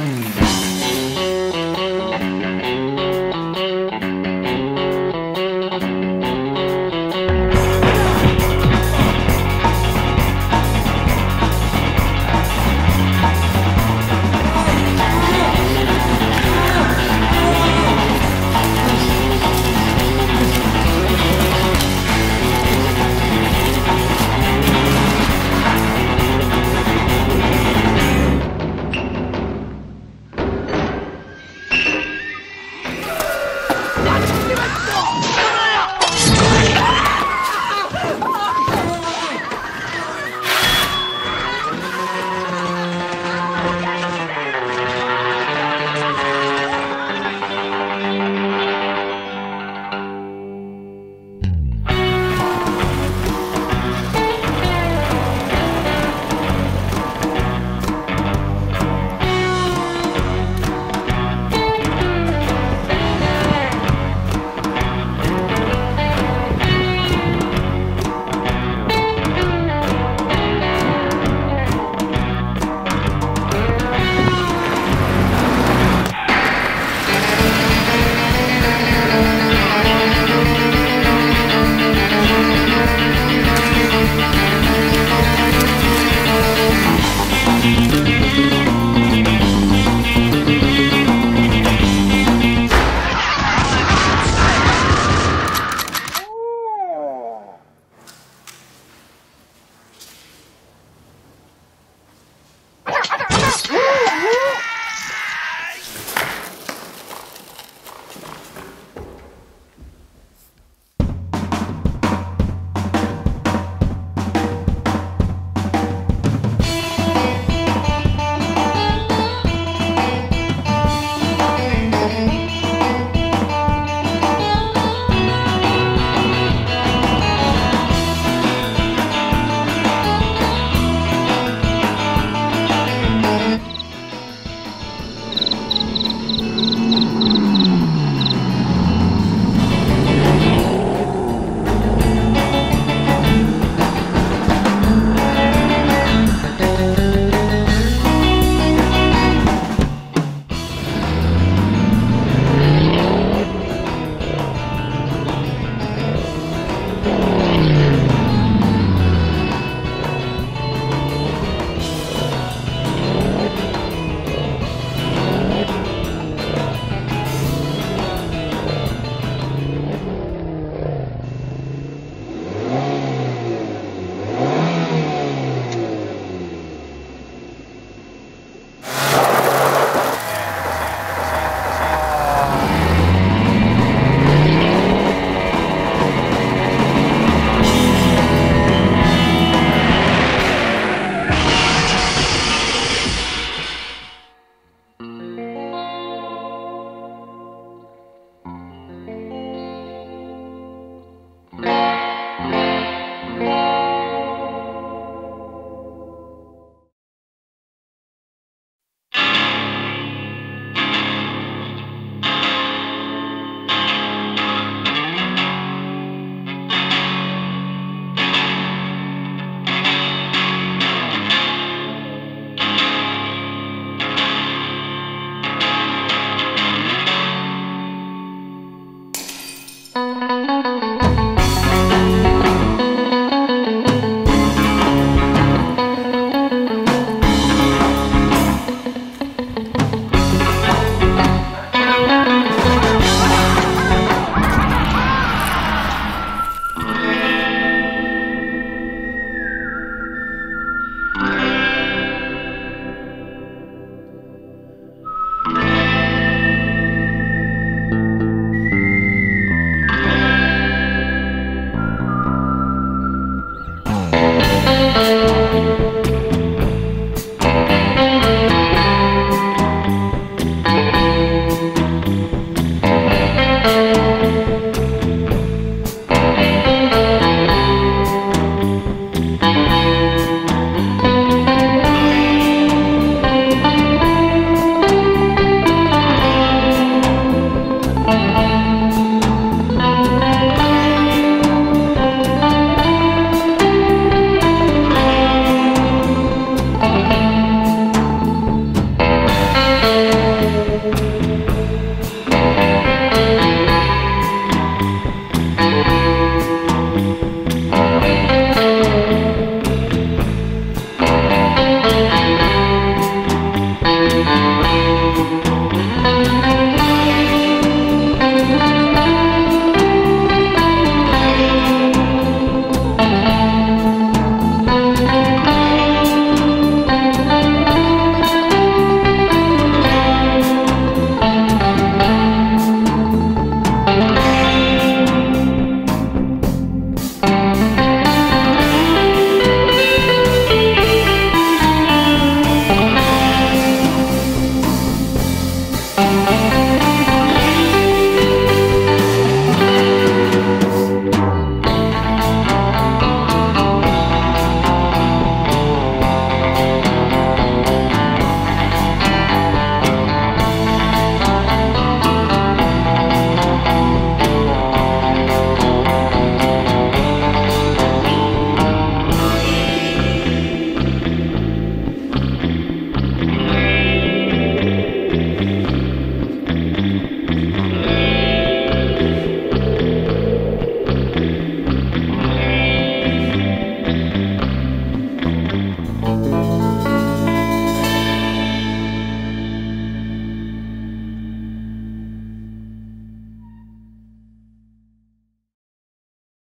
Mm.